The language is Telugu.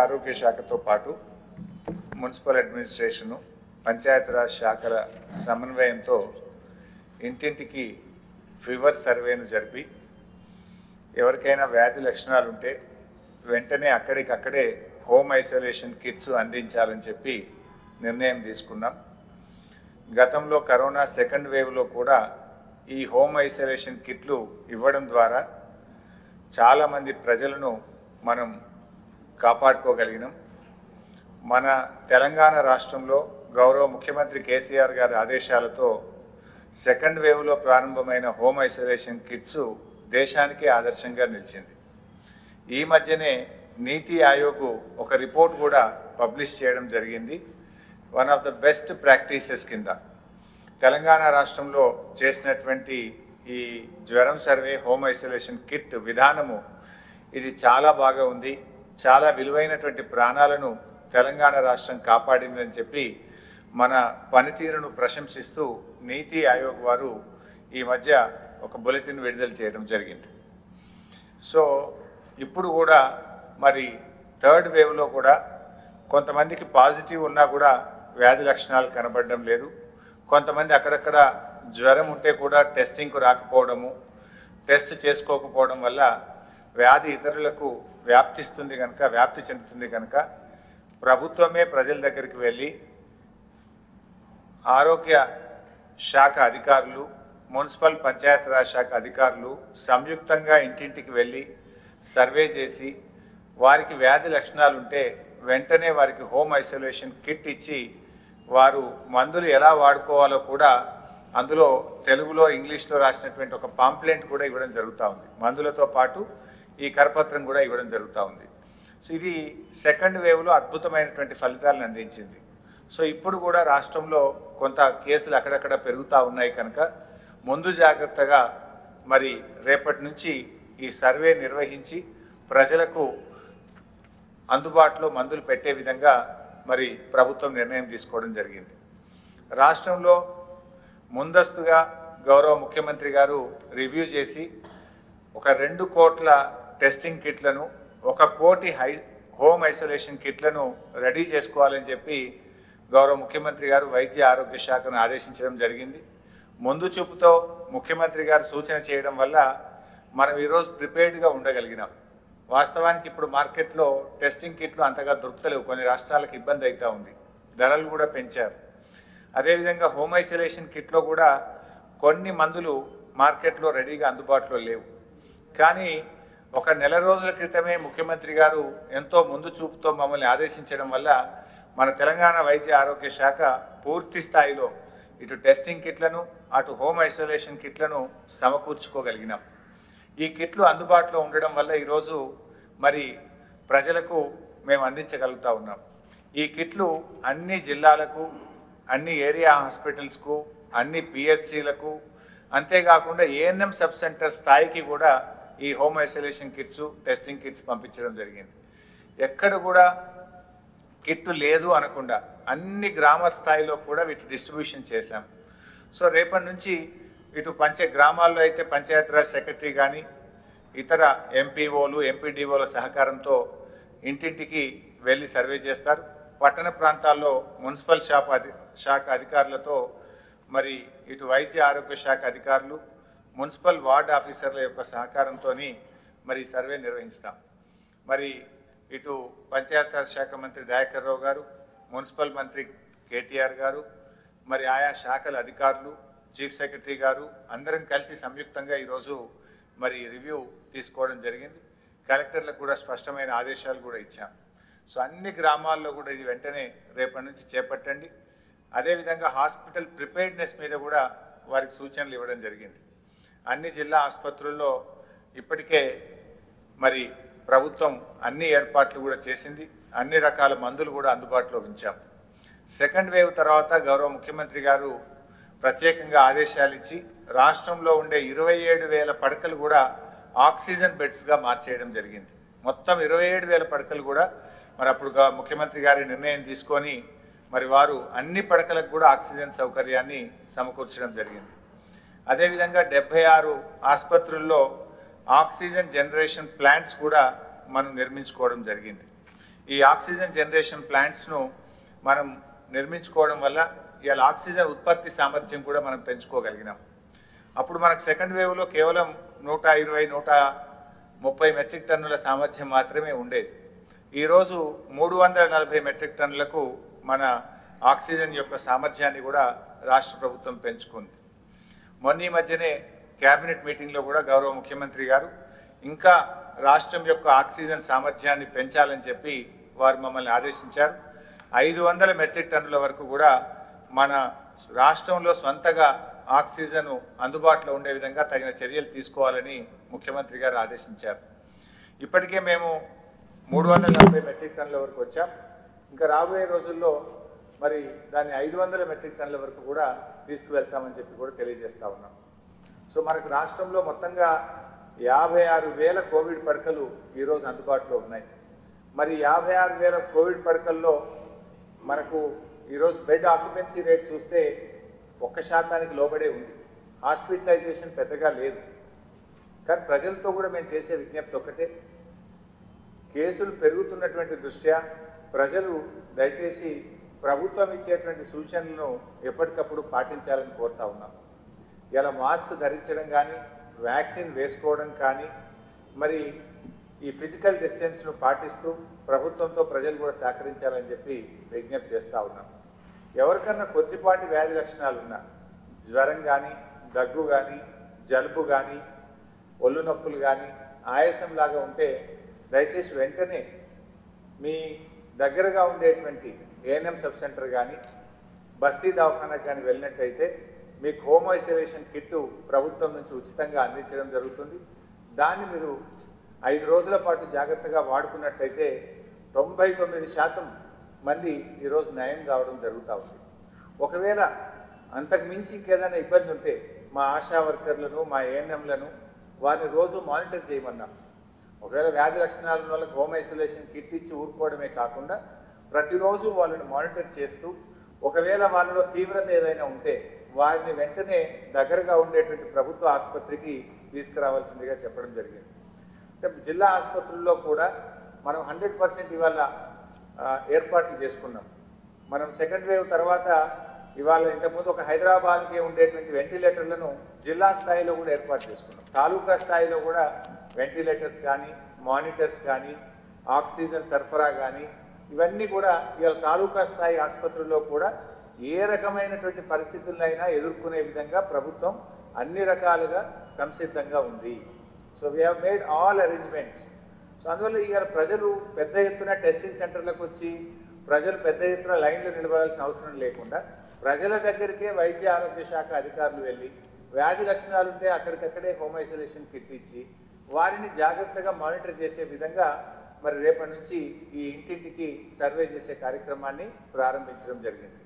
ఆరోగ్య శాఖతో పాటు మున్సిపల్ అడ్మినిస్ట్రేషను పంచాయతీరాజ్ శాఖల సమన్వయంతో ఇంటింటికి ఫీవర్ సర్వేను జరిపి ఎవరికైనా వ్యాధి లక్షణాలు ఉంటే వెంటనే అక్కడికక్కడే హోమ్ ఐసోలేషన్ కిట్స్ అందించాలని చెప్పి నిర్ణయం తీసుకున్నాం. గతంలో కరోనా సెకండ్ వేవ్లో కూడా ఈ హోమ్ ఐసోలేషన్ కిట్లు ఇవ్వడం ద్వారా చాలామంది ప్రజలను మనం కాపాడుకోగలిగినాం. మన తెలంగాణ రాష్ట్రంలో గౌరవ ముఖ్యమంత్రి కేసీఆర్ గారి ఆదేశాలతో సెకండ్ వేవ్లో ప్రారంభమైన హోమ్ ఐసోలేషన్ కిట్స్ దేశానికి ఆదర్శంగా నిలిచింది. ఈ మధ్యనే నీతి ఆయోగ్ ఒక రిపోర్ట్ కూడా పబ్లిష్ చేయడం జరిగింది. One of the best practices కింద. తెలంగాణ రాష్ట్రంలో చేసినటువంటి ఈ జ్వరం సర్వే హోమ్ ఐసోలేషన్ కిట్ విధానము ఇది చాలా బాగా ఉంది. చాలా విలువైనటువంటి ప్రాణాలను తెలంగాణ రాష్ట్రం కాపాడిందని చెప్పి మన పనితీరును ప్రశంసిస్తూ నీతి ఆయోగ్ వారు ఈ మధ్య ఒక బులెటిన్ విడుదల చేయడం జరిగింది. సో ఇప్పుడు కూడా మరి థర్డ్ వేవ్లో కూడా కొంతమందికి పాజిటివ్ ఉన్నా కూడా వ్యాధి లక్షణాలు కనబడడం లేదు. కొంతమంది అక్కడక్కడ జ్వరం ఉంటే కూడా టెస్టింగ్కు రాకపోవడము టెస్ట్ చేసుకోకపోవడం వల్ల వ్యాధి ఇతరులకు వ్యాప్తిస్తుంది కనుక వ్యాప్తి చెందుతుంది కనుక ప్రభుత్వమే ప్రజల దగ్గరికి వెళ్ళి ఆరోగ్య శాఖ అధికారులు మున్సిపల్ పంచాయతీరాజ్ శాఖ అధికారులు సంయుక్తంగా ఇంటింటికి వెళ్ళి సర్వే చేసి వారికి వ్యాధి లక్షణాలు ఉంటే వెంటనే వారికి హోమ్ ఐసోలేషన్ కిట్ ఇచ్చి వారు మందులు ఎలా వాడుకోవాలో కూడా అందులో తెలుగులో ఇంగ్లీష్లో రాసినటువంటి ఒక పాంప్లెంట్ కూడా ఇవ్వడం జరుగుతూ ఉంది. మందులతో పాటు ఈ కరపత్రం కూడా ఇవ్వడం జరుగుతూ ఉంది. సో ఇది సెకండ్ వేవ్లో అద్భుతమైనటువంటి ఫలితాలను అందించింది. సో ఇప్పుడు కూడా రాష్ట్రంలో కొంత కేసులు అక్కడక్కడ పెరుగుతూ ఉన్నాయి కనుక ముందు జాగ్రత్తగా మరి రేపటి నుంచి ఈ సర్వే నిర్వహించి ప్రజలకు అందుబాటులో మందులు పెట్టే విధంగా మరి ప్రభుత్వం నిర్ణయం తీసుకోవడం జరిగింది. రాష్ట్రంలో ముందస్తుగా గౌరవ ముఖ్యమంత్రి గారు రివ్యూ చేసి ఒక రెండు కోట్ల టెస్టింగ్ కిట్లను ఒక కోటి హై హోమ్ ఐసోలేషన్ కిట్లను రెడీ చేసుకోవాలని చెప్పి గౌరవ ముఖ్యమంత్రి గారు వైద్య ఆరోగ్య శాఖను ఆదేశించడం జరిగింది. ముందు చూపుతో ముఖ్యమంత్రి గారు సూచన చేయడం వల్ల మనం ఈరోజు ప్రిపేర్డ్గా ఉండగలిగినాం. వాస్తవానికి ఇప్పుడు మార్కెట్లో టెస్టింగ్ కిట్లు అంతగా దొరుకుతలేవు. కొన్ని రాష్ట్రాలకు ఇబ్బంది అవుతా ఉంది. ధరలు కూడా పెంచారు. అదేవిధంగా హోమ్ ఐసోలేషన్ కిట్లో కూడా కొన్ని మందులు మార్కెట్లో రెడీగా అందుబాటులో లేవు. కానీ ఒక నెల రోజుల క్రితమే ముఖ్యమంత్రి గారు ఎంతో ముందు చూపుతో మమ్మల్ని ఆదేశించడం వల్ల మన తెలంగాణ వైద్య ఆరోగ్య శాఖ పూర్తి స్థాయిలో ఇటు టెస్టింగ్ కిట్లను అటు హోమ్ ఐసోలేషన్ కిట్లను సమకూర్చుకోగలిగినాం. ఈ కిట్లు అందుబాటులో ఉండడం వల్ల ఈరోజు మరి ప్రజలకు మేము అందించగలుగుతా ఉన్నాం. ఈ కిట్లు అన్ని జిల్లాలకు అన్ని ఏరియా హాస్పిటల్స్కు అన్ని పిహెచ్సిలకు అంతేకాకుండా ఏఎన్ఎం సబ్ సెంటర్ స్థాయికి కూడా ఈ home isolation kits testing kits పంపించడం జరిగింది. ఎక్కడ కూడా కిట్ లేదు అనకుండా అన్ని గ్రామ స్థాయిలో కూడా వీటి డిస్ట్రిబ్యూషన్ చేశాం. సో రేపటి నుంచి ఇటు పంచ గ్రామాల్లో అయితే పంచాయతీరాజ్ సెక్రటరీ కానీ ఇతర ఎంపీఓలు ఎంపీడీఓల సహకారంతో ఇంటింటికి వెళ్ళి సర్వే చేస్తారు. పట్టణ ప్రాంతాల్లో మున్సిపల్ శాఖ అధి శాఖ అధికారులతో మరి ఇటు వైద్య ఆరోగ్య శాఖ అధికారులు మున్సిపల్ వార్డ్ ఆఫీసర్ల యొక్క సహకారంతో మరి సర్వే నిర్వహిస్తాం. మరి ఇటు పంచాయతీరాజ్ శాఖ మంత్రి దయాకర్ రావు గారు మున్సిపల్ మంత్రి కేటీఆర్ గారు మరి ఆయా శాఖల అధికారులు చీఫ్ సెక్రటరీ గారు అందరం కలిసి సంయుక్తంగా ఈరోజు మరి రివ్యూ తీసుకోవడం జరిగింది. కలెక్టర్లకు కూడా స్పష్టమైన ఆదేశాలు కూడా ఇచ్చాం. సో అన్ని గ్రామాల్లో కూడా ఇది వెంటనే రేపటి నుంచి చేపట్టండి. అదేవిధంగా హాస్పిటల్ ప్రిపేర్డ్నెస్ మీద కూడా వారికి సూచనలు ఇవ్వడం జరిగింది. అన్ని జిల్లా ఆసుపత్రుల్లో ఇప్పటికే మరి ప్రభుత్వం అన్ని ఏర్పాట్లు కూడా చేసింది. అన్ని రకాల మందులు కూడా అందుబాటులో ఉంచాం. సెకండ్ వేవ్ తర్వాత గౌరవ ముఖ్యమంత్రి గారు ప్రత్యేకంగా ఆదేశాలు ఇచ్చి రాష్ట్రంలో ఉండే ఇరవై ఏడు వేల పడకలు కూడా ఆక్సిజన్ బెడ్స్గా మార్చేయడం జరిగింది. మొత్తం ఇరవై ఏడు వేల పడకలు కూడా మరి అప్పుడు ముఖ్యమంత్రి గారి నిర్ణయం తీసుకొని మరి వారు అన్ని పడకలకు కూడా ఆక్సిజన్ సౌకర్యాన్ని సమకూర్చడం జరిగింది. అదేవిధంగా డెబ్బై ఆరు ఆసుపత్రుల్లో ఆక్సిజన్ జనరేషన్ ప్లాంట్స్ కూడా మనం నిర్మించుకోవడం జరిగింది. ఈ ఆక్సిజన్ జనరేషన్ ప్లాంట్స్ను మనం నిర్మించుకోవడం వల్ల ఇవాళ ఆక్సిజన్ ఉత్పత్తి సామర్థ్యం కూడా మనం పెంచుకోగలిగినాం. అప్పుడు మనకు సెకండ్ వేవ్లో కేవలం నూట ఇరవై నూట ముప్పై మెట్రిక్ టన్నుల సామర్థ్యం మాత్రమే ఉండేది. ఈరోజు మూడు వందల నలభై మెట్రిక్ టన్నులకు మన ఆక్సిజన్ యొక్క సామర్థ్యాన్ని కూడా రాష్ట్ర ప్రభుత్వం పెంచుకుంది. మొన్న ఈ మధ్యనే కేబినెట్ మీటింగ్లో కూడా గౌరవ ముఖ్యమంత్రి గారు ఇంకా రాష్ట్రం యొక్క ఆక్సిజన్ సామర్థ్యాన్ని పెంచాలని చెప్పి వారు మమ్మల్ని ఆదేశించారు. ఐదు వందల మెట్రిక్ టన్నుల వరకు కూడా మన రాష్ట్రంలో స్వంతగా ఆక్సిజన్ అందుబాటులో ఉండే విధంగా తగిన చర్యలు తీసుకోవాలని ముఖ్యమంత్రి గారు ఆదేశించారు. ఇప్పటికే మేము మూడు వందల నలభై మెట్రిక్ టన్నుల వరకు వచ్చాం. ఇంకా రాబోయే రోజుల్లో మరి దాన్ని ఐదు వందల మెట్రిక్ టన్నుల వరకు కూడా తీసుకువెళ్తామని చెప్పి కూడా తెలియజేస్తా ఉన్నాం. సో మనకు రాష్ట్రంలో మొత్తంగా యాభై ఆరు వేల కోవిడ్ పడకలు ఈరోజు అందుబాటులో ఉన్నాయి. మరి యాభై ఆరు వేల కోవిడ్ పడకల్లో మనకు ఈరోజు బెడ్ ఆక్యుపెన్సీ రేట్ చూస్తే ఒక్క శాతానికి లోబడే ఉంది. హాస్పిటలైజేషన్ పెద్దగా లేదు. కానీ ప్రజలతో కూడా మేము చేసే విజ్ఞప్తి ఒకటే కేసులు పెరుగుతున్నటువంటి దృష్ట్యా ప్రజలు దయచేసి ప్రభుత్వం ఇచ్చేటువంటి సూచనలను ఎప్పటికప్పుడు పాటించాలని కోరుతా ఉన్నాం. ఇలా మాస్క్ ధరించడం కానీ వ్యాక్సిన్ వేసుకోవడం కానీ మరి ఈ ఫిజికల్ డిస్టెన్స్ను పాటిస్తూ ప్రభుత్వంతో ప్రజలు కూడా సహకరించాలని చెప్పి విజ్ఞప్తి చేస్తూ ఉన్నాం. ఎవరికన్నా కొద్దిపాటి వ్యాధి లక్షణాలు ఉన్నా జ్వరం కానీ దగ్గు కానీ జలుబు కానీ ఒళ్ళు నొప్పులు కానీ ఆయాసం లాగా ఉంటే దయచేసి వెంటనే మీ దగ్గరగా ఉండేటువంటి ఏఎన్ఎం సబ్ సెంటర్ కానీ బస్తీ దవాఖానకు కానీ వెళ్ళినట్టయితే మీకు హోమ్ ఐసోలేషన్ కిట్ ప్రభుత్వం నుంచి ఉచితంగా అందించడం జరుగుతుంది. దాన్ని మీరు ఐదు రోజుల పాటు జాగ్రత్తగా వాడుకున్నట్టయితే తొంభై తొమ్మిది శాతం మంది ఈరోజు నయం కావడం జరుగుతూ ఉంది. ఒకవేళ అంతకు మించి ఇంకేదైనా ఇబ్బంది ఉంటే మా ఆశా వర్కర్లను మా ఏఎన్ఎంలను వారిని రోజు మానిటర్ చేయమన్నాం ఒకవేళ వ్యాధి లక్షణాల వల్ల హోమ్ ఐసోలేషన్ కిట్ ఇచ్చి ఊరుకోవడమే కాకుండా ప్రతిరోజు వాళ్ళని మానిటర్ చేస్తూ ఒకవేళ వాళ్ళలో తీవ్రత ఏదైనా ఉంటే వారిని వెంటనే దగ్గరగా ఉండేటువంటి ప్రభుత్వ ఆసుపత్రికి తీసుకురావాల్సిందిగా చెప్పడం జరిగింది. అంటే జిల్లా ఆసుపత్రుల్లో కూడా మనం హండ్రెడ్ పర్సెంట్ ఇవాళ ఏర్పాట్లు చేసుకున్నాం. మనం సెకండ్ వేవ్ తర్వాత ఇవాళ ఇంతకుముందు ఒక హైదరాబాద్కి ఉండేటువంటి వెంటిలేటర్లను జిల్లా స్థాయిలో కూడా ఏర్పాటు చేసుకున్నాం. తాలూకా స్థాయిలో కూడా వెంటిలేటర్స్ కానీ మానిటర్స్ కానీ ఆక్సిజన్ సరఫరా కానీ ఇవన్నీ కూడా ఇవాళ తాలూకా స్థాయి ఆసుపత్రుల్లో కూడా ఏ రకమైనటువంటి పరిస్థితులైనా ఎదుర్కొనే విధంగా ప్రభుత్వం అన్ని రకాలుగా సంసిద్ధంగా ఉంది. So we have made all arrangements so అందువల్ల ఇవాళ ప్రజలు పెద్ద ఎత్తున టెస్టింగ్ సెంటర్లకు వచ్చి ప్రజలు పెద్ద ఎత్తున లైన్లో నిలబడాల్సిన అవసరం లేకుండా ప్రజల దగ్గరికే వైద్య ఆరోగ్య శాఖ అధికారులు వెళ్ళి వ్యాధి లక్షణాలు ఉంటే అక్కడికక్కడే హోమ్ ఐసోలేషన్ కిట్ ఇచ్చి వారిని జాగ్రత్తగా మానిటర్ చేసే విధంగా మరి రేపటి నుంచి ఈ ఇంటింటికి సర్వే చేసే కార్యక్రమాన్ని ప్రారంభించడం జరిగింది.